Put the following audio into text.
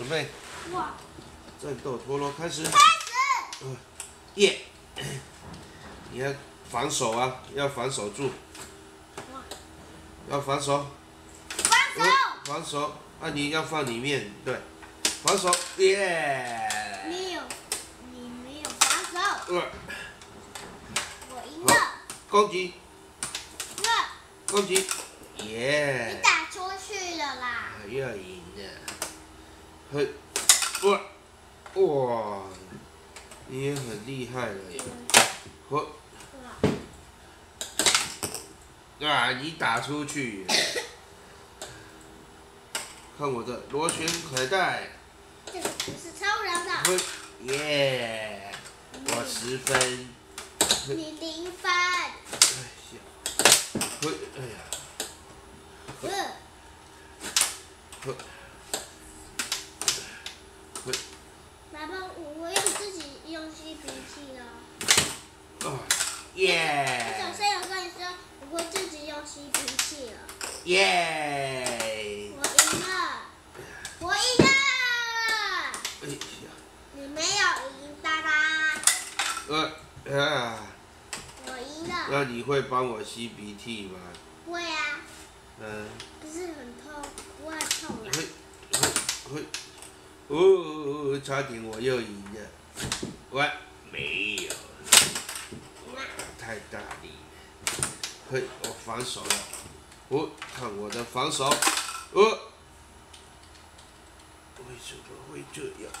准备。哇，战斗陀螺开始。开始，耶！你要防守啊，要防守住，哇，要防守，防守，防守。啊，你要放里面，对，防守，耶！没有，你没有防守，呃，我赢了，攻击，赢了，攻击，你！打出去了啦，啊又赢了，嘿，哇，哇，你也很厉害了耶！呵，哇，啊，你打出去，看我的螺旋彩带，这个是超人的，嘿，耶！我十分，你零分，哎呀，嘿，哎呀，呃，呵，嘿，爸爸，我我要自己用吸鼻涕了。啊，我耶小！声有跟你说，我会自己用吸鼻器了。耶！我赢了，我赢了，哎呀，你没有赢，爸爸，呃啊，我赢了。那你会帮我吸鼻涕吗？会啊，嗯，不是很痛，不会痛啦。嘿，嘿，嘿，哦，差点我又赢了，喂，没有，哇，太大力。了，嘿，我防守了，我看我的防守，呃，为什么会这样？